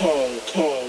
K